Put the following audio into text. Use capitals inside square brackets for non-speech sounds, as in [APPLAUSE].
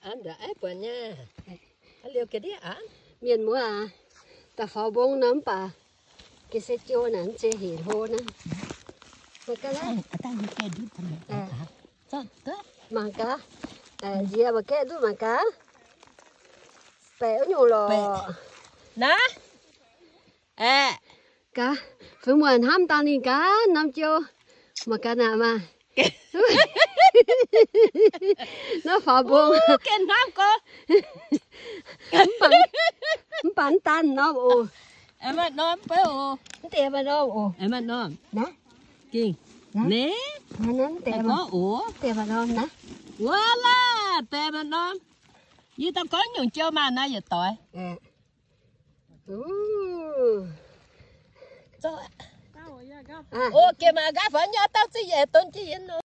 ăn đã ép vào nha ăn liều cái đi ăn miền mua à. Ta phao bông nấm bà. Cái xe chiêu nè chế hiền hồ nè. Mà cái này à ta như cái đút thằng này sao thế mà cá. À gì mà cái đó mà cá. Bèo nhiều lò. Nè. À cá. Phải mua ham ta đi cá năm chiêu. Mà cá nào mà [LAUGHS] [LAUGHS] nó phao bông. Cái nam có. Bắn bắn tan nó ồ. Em ăn nom phải ô tè mà nó ồ? Em ăn nom nè kinh Nè. nó. Nó tè mà ủa? Tè mà nó. Nè Voilà, tè mà nom như tao có nhường chơi mà nãy giờ tội. Ừ sao à. Ô kìa mà gái phải nhớ tao chứ về tôn chứ gì nữa